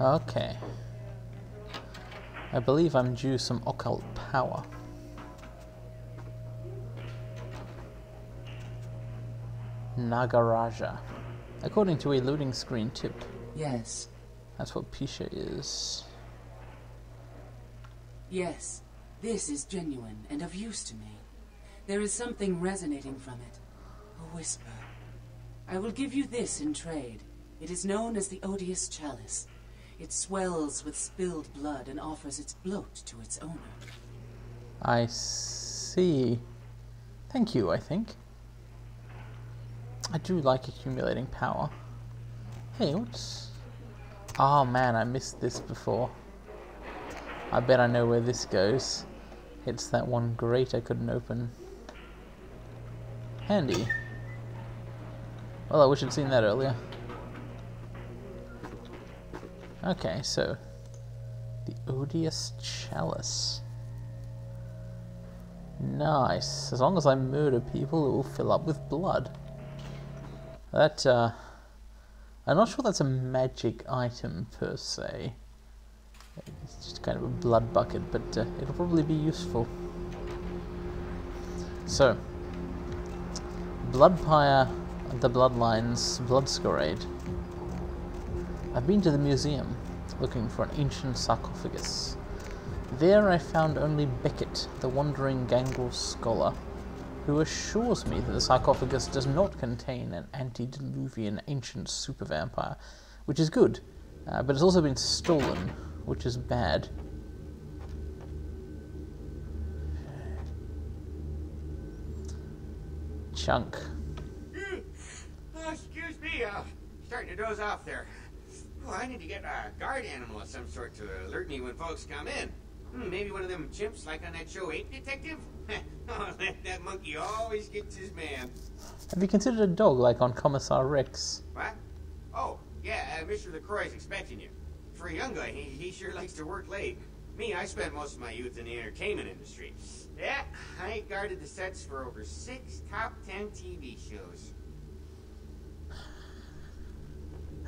Okay. I believe I'm due some occult power. Nagaraja. According to a loading screen tip. Yes. That's what Pisha is. Yes. This is genuine and of use to me. There is something resonating from it. A whisper. I will give you this in trade. It is known as the Odious Chalice. It swells with spilled blood and offers its bloat to its owner. I see. Thank you, I think. I do like accumulating power. Hey, what's... Oh man, I missed this before. I bet I know where this goes. It's that one grate I couldn't open. Handy. Well, I wish I'd seen that earlier. Okay, so... The Odious Chalice. Nice. As long as I murder people, it will fill up with blood. That, uh... I'm not sure that's a magic item, per se. It's just kind of a blood bucket, but uh, it'll probably be useful. So... Bloodpire, the Bloodlines, Bloodscarade. I've been to the museum, looking for an ancient sarcophagus. There I found only Beckett, the wandering gangrel scholar, who assures me that the sarcophagus does not contain an antediluvian ancient super vampire, which is good, uh, but it's also been stolen, which is bad. Chunk. Oh, excuse me, uh, starting to doze off there. I need to get a guard animal of some sort to alert me when folks come in. Hmm, maybe one of them chimps like on that show Ape Detective? oh, that, that monkey always gets his man. Have you considered a dog like on Commissar Rex? What? Oh, yeah, uh, Mr. LaCroix's expecting you. For a young guy, he, he sure likes to work late. Me, I spent most of my youth in the entertainment industry. Yeah, I guarded the sets for over six top ten TV shows.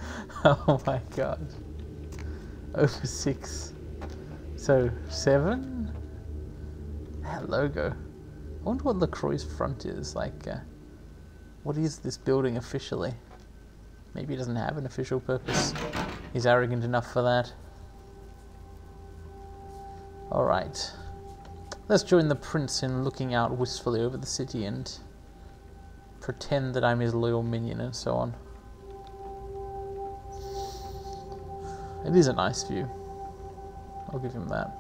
Oh my god. Over six. So, seven? That logo. I wonder what LaCroix's front is. Like, uh, what is this building officially? Maybe it doesn't have an official purpose. He's arrogant enough for that. Alright. Let's join the prince in looking out wistfully over the city and pretend that I'm his loyal minion and so on. It is a nice view. I'll give him that.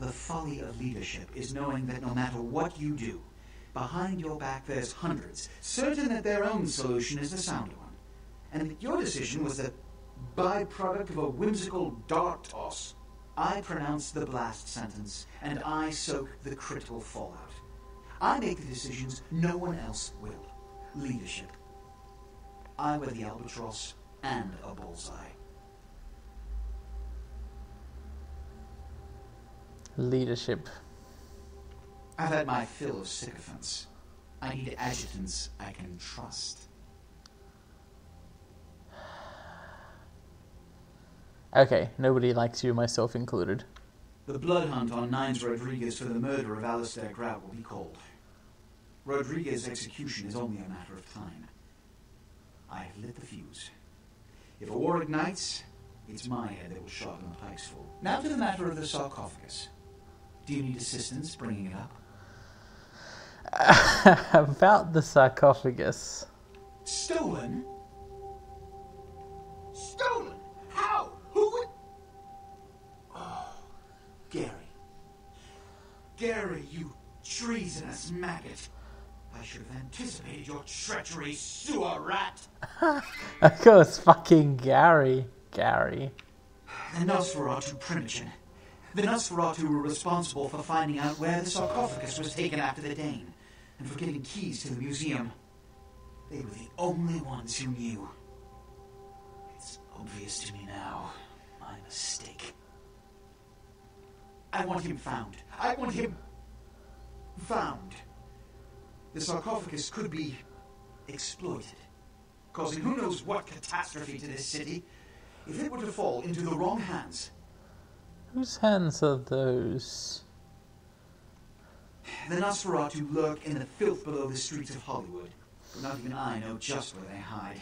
The folly of leadership is knowing that no matter what you do, behind your back there's hundreds, certain that their own solution is the sound one. And that your decision was the byproduct of a whimsical dart toss. I pronounce the blast sentence, and I soak the critical fallout. I make the decisions no one else will. Leadership. I wear the albatross and a bullseye. Leadership. I've had my fill of sycophants. I need adjutants I can trust. Okay, nobody likes you, myself included. The blood hunt on Nines Rodriguez for the murder of Alistair Grout will be called. Rodriguez's execution is only a matter of time. I have lit the fuse. If a war ignites, it's my head that will sharpen the pikes full. Now to the matter of the sarcophagus. Do you need assistance bringing it up? About the sarcophagus. Stolen? Stolen? How? Who would? Oh, Gary. Gary, you treasonous maggot. I should have anticipated your treachery, sewer rat. Of course, fucking Gary. Gary. The Nosferatu Primogen. The Nosferatu were responsible for finding out where the sarcophagus was taken after the Dane, and for getting keys to the museum. They were the only ones who knew. It's obvious to me now. My mistake. I want him found. I want him found. The sarcophagus could be exploited, causing who knows what catastrophe to this city if it were to fall into the wrong hands. Whose hands are those? The Nosferatu lurk in the filth below the streets of Hollywood, but not even I know just where they hide.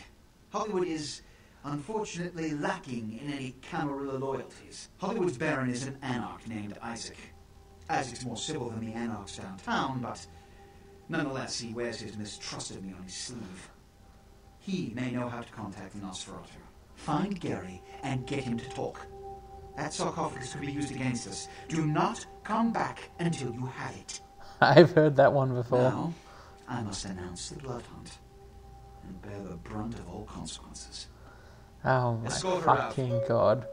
Hollywood is, unfortunately, lacking in any Camarilla loyalties. Hollywood's Baron is an anarch named Isaac. Isaac's more civil than the anarchs downtown, but nonetheless, he wears his mistrust of me on his sleeve. He may know how to contact the Nosferatu. Find Gary and get him to talk. That sarcophagus could be used against us. Do not come back until you have it. I've heard that one before. Now, I must announce the blood hunt and bear the brunt of all consequences. Oh my out. fucking god.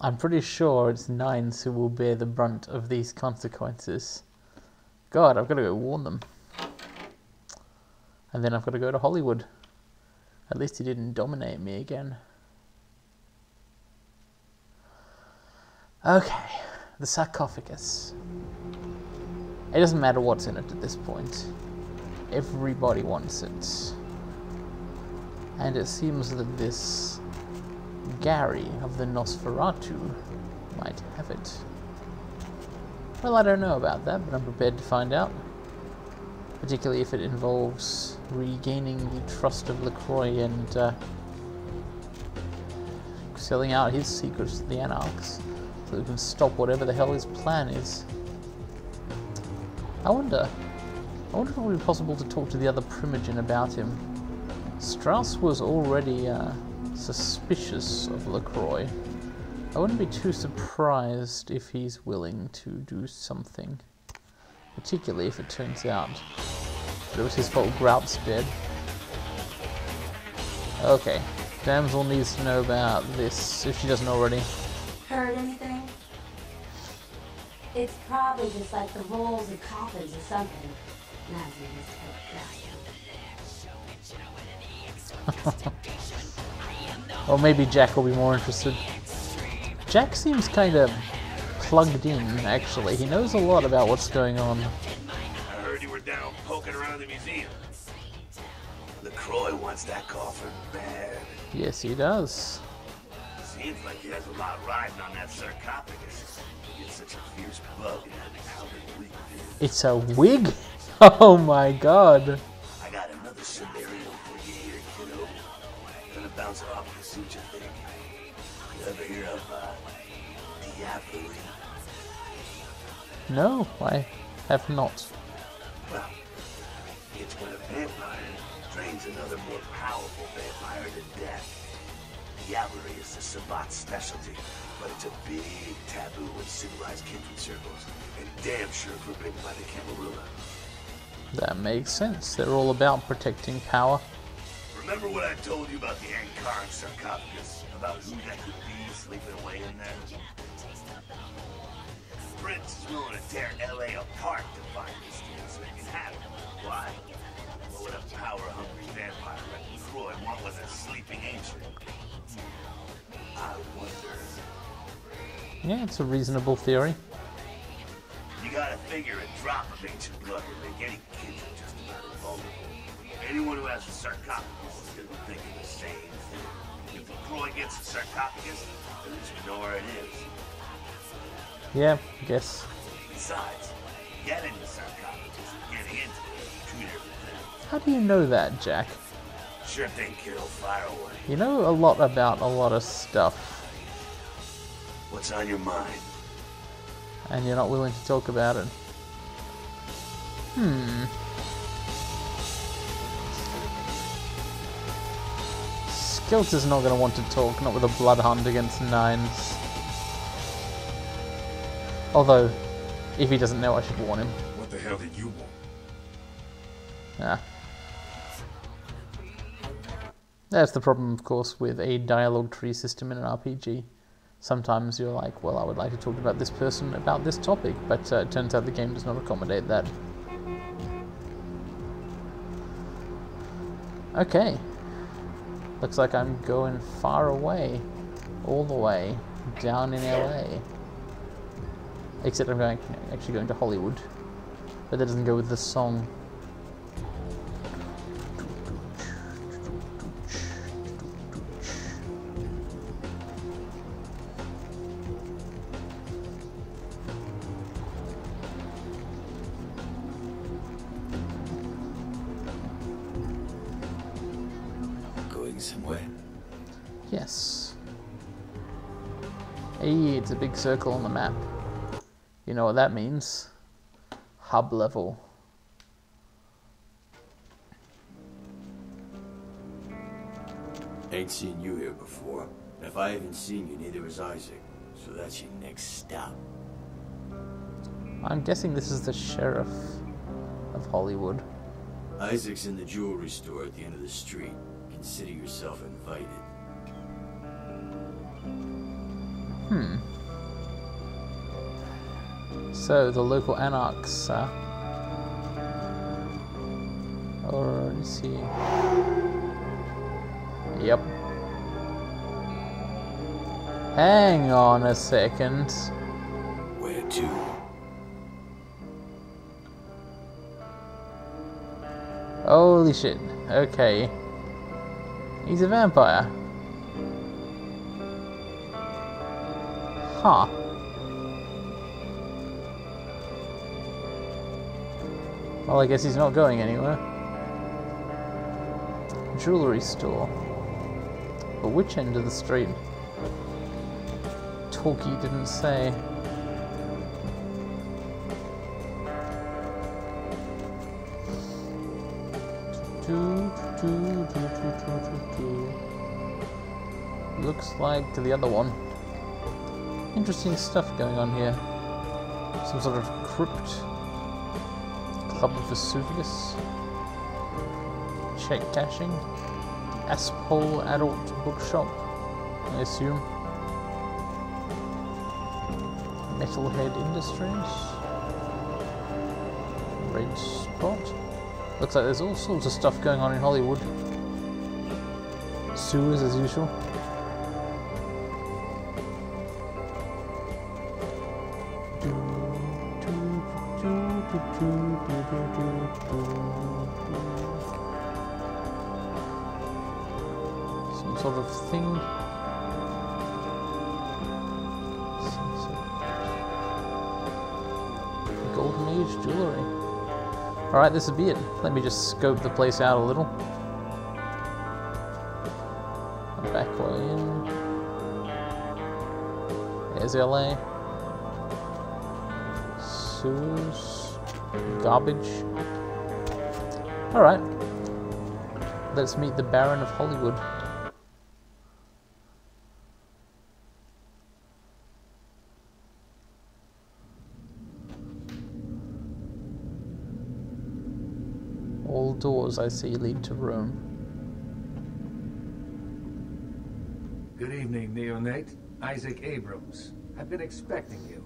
I'm pretty sure it's Nines who will bear the brunt of these consequences. God, I've got to go warn them. And then I've got to go to Hollywood. At least he didn't dominate me again. Okay, the sarcophagus. It doesn't matter what's in it at this point. Everybody wants it. And it seems that this Gary of the Nosferatu might have it. Well, I don't know about that, but I'm prepared to find out. Particularly if it involves regaining the trust of LaCroix and uh, selling out his secrets to the Anarchs so we can stop whatever the hell his plan is. I wonder. I wonder if it would be possible to talk to the other Primogen about him. Strauss was already uh, suspicious of LaCroix. I wouldn't be too surprised if he's willing to do something. Particularly if it turns out that it was his fault Grout's dead. Okay. Damsel needs to know about this if she doesn't already. Heard anything? It's probably just like the rolls of coffins or something. Or maybe Jack will be more interested. Jack seems kind of plugged in, actually. He knows a lot about what's going on. I heard you were down poking around the museum. LaCroix wants that coffin bad. Yes, he does. Seems like he has a lot riding on that sarcophagus. He's such a fierce bug in that powdered wig. It's a wig? Oh my god. I got another scenario for you here, kiddo. Gonna bounce off and see No, I have not. Well, it's when a vampire drains another more powerful vampire to death. Diablerie is the Sabbat specialty, but it's a big taboo in civilized kindred circles, and damn sure forbidden by the Camarilla. That makes sense. They're all about protecting power. Remember what I told you about the Ankara sarcophagus? About who that could be sleeping away in there? Prince is willing to tear LA apart to find this thing so he can have it. Why? What would a power-hungry vampire like Croy want with a sleeping ancient? I wonder. Yeah, it's a reasonable theory. You gotta figure a drop of ancient blood would make any kindred just about invulnerable. Anyone who has a sarcophagus is gonna be thinking the same thing. If LaCroix gets a sarcophagus, at least we know where it is. Yeah, I guess. Besides, getting the sarcophagus and getting into it are two different things. How do you know that, Jack? Sure thing, kiddo. Fire away. You know a lot about a lot of stuff, What's on your mind? and you're not willing to talk about it. Hmm. Skelter's not going to want to talk, not with a blood hunt against nines. Although, if he doesn't know, I should warn him. What the hell did you want? Yeah. That's the problem, of course, with a dialogue tree system in an RPG. Sometimes you're like, well, I would like to talk about this person about this topic, but uh, it turns out the game does not accommodate that. Okay. Looks like I'm going far away. All the way. Down in LA. Except I'm going actually going to Hollywood. But that doesn't go with the song. Going somewhere? Yes. Hey, it's a big circle on the map. You know what that means. Hub level. Ain't seen you here before. And if I haven't seen you, neither has Isaac. So that's your next stop. I'm guessing this is the sheriff of Hollywood. Isaac's in the jewelry store at the end of the street. Consider yourself invited. Hmm. So the local anarchs, uh, or is he? Yep. Hang on a second. Where to? Holy shit. Okay. He's a vampire. Huh. Well, I guess he's not going anywhere. Jewelry store. But which end of the street? Talkie didn't say. Looks like the other one. Interesting stuff going on here. Some sort of crypt. Club Vesuvius. Check cashing. Aspol Adult Bookshop, I assume. Metalhead Industries. Red Spot. Looks like there's all sorts of stuff going on in Hollywood. Sewers as usual. Jewelry. Alright, this will be it. Let me just scope the place out a little. Back way in. There's LA. Sewers. Garbage. Alright. Let's meet the Baron of Hollywood. All doors I see lead to Rome. Good evening, Neonate. Isaac Abrams. I've been expecting you.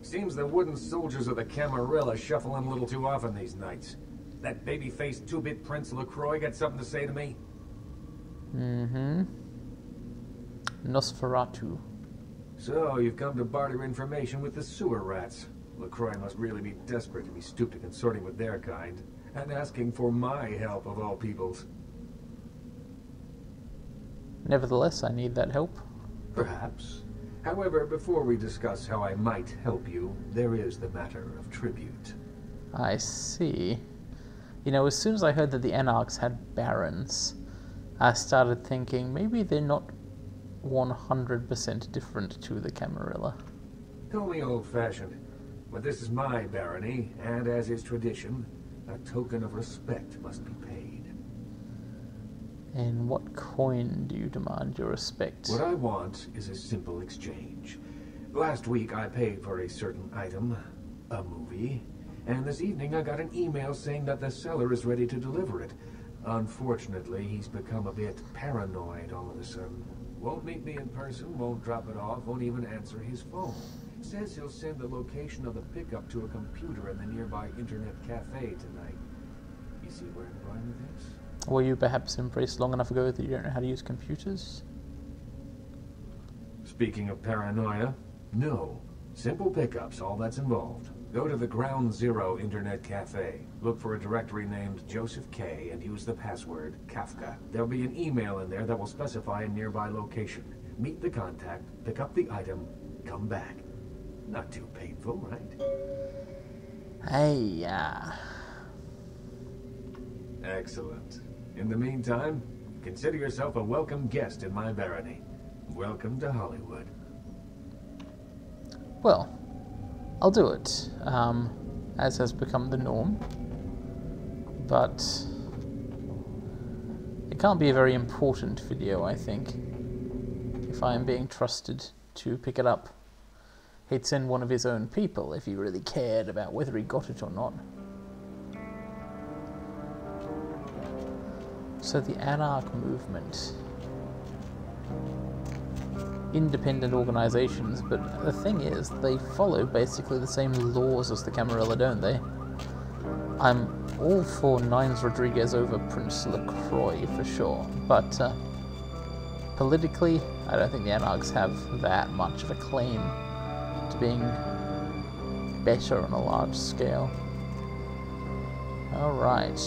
Seems the wooden soldiers of the Camarilla shuffle in a little too often these nights. That baby-faced two-bit Prince LaCroix got something to say to me? Mm-hmm. Nosferatu. So, you've come to barter information with the sewer rats. LaCroix must really be desperate to be stooped to consorting with their kind. And asking for my help, of all peoples. Nevertheless, I need that help. Perhaps. However, before we discuss how I might help you, there is the matter of tribute. I see. You know, as soon as I heard that the Anarchs had barons, I started thinking maybe they're not 100% different to the Camarilla. Call me old-fashioned, but this is my barony, and as is tradition, a token of respect must be paid. And what coin do you demand your respect? What I want is a simple exchange. Last week I paid for a certain item, a movie, and this evening I got an email saying that the seller is ready to deliver it. Unfortunately, he's become a bit paranoid all of a sudden. Won't meet me in person, won't drop it off, won't even answer his phone. Says he'll send the location of the pickup to a computer in the nearby internet cafe tonight. You see where I'm going with this? Were you perhaps embraced long enough ago that you don't know how to use computers? Speaking of paranoia, no. Simple pickups, all that's involved. Go to the Ground Zero Internet Cafe. Look for a directory named Joseph K. and use the password Kafka. There'll be an email in there that will specify a nearby location. Meet the contact, pick up the item, come back. Not too painful, right? Hey, yeah. Excellent. In the meantime, Consider yourself a welcome guest in my barony. Welcome to Hollywood. Well, I'll do it, um, as has become the norm. But it can't be a very important video, I think, if I am being trusted to pick it up. He'd send one of his own people if he really cared about whether he got it or not. So the Anarch movement. Independent organizations, but the thing is, they follow basically the same laws as the Camarilla, don't they? I'm all for Nines Rodriguez over Prince LaCroix for sure, but uh, politically, I don't think the Anarchs have that much of a claim to being better on a large scale. Alright.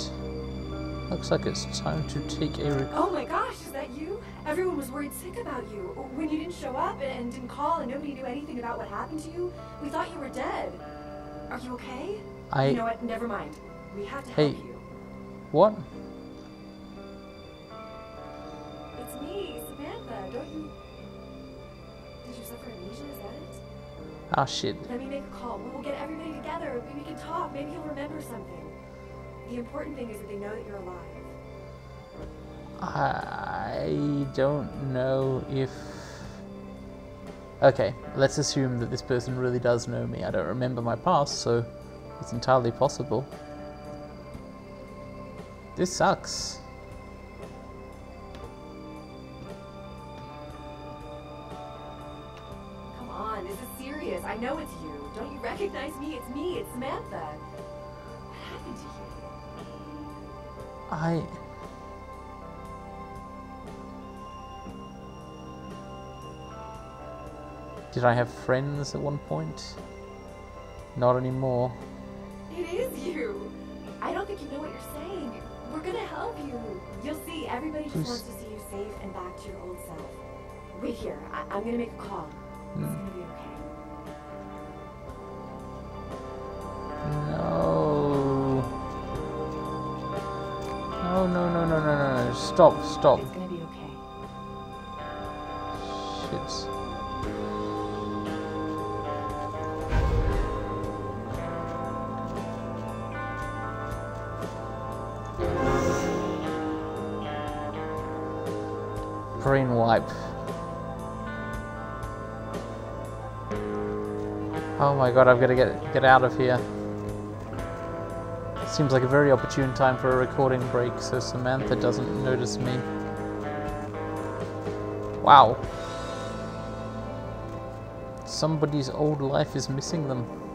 Looks like it's time to take a. Oh my gosh, is that you? Everyone was worried sick about you. When you didn't show up and didn't call and nobody knew anything about what happened to you, we thought you were dead. Are you okay? I. You know what? Never mind. We have to Hey. help you. What? It's me, Samantha. Don't you. Did you suffer amnesia? Is that it? Ah, shit. Let me make a call. We'll get everybody together. We can talk. Maybe you'll remember something. The important thing is that they know that you're alive. I don't know if. Okay, let's assume that this person really does know me. I don't remember my past, so it's entirely possible. This sucks. Samantha. What happened to you? I. Did I have friends at one point? Not anymore. It is you. I don't think you know what you're saying. We're gonna help you. You'll see. Everybody just Who's- wants to see you safe and back to your old self. Wait here. I- I'm gonna make a call. Hmm. It's No. No, no, no, no, no, no, no. Stop, stop. It's gonna be okay. Shit. Brain wipe. Oh my god, I've got to get get out of here. Seems like a very opportune time for a recording break so Samantha doesn't notice me. Wow. Somebody's old life is missing them.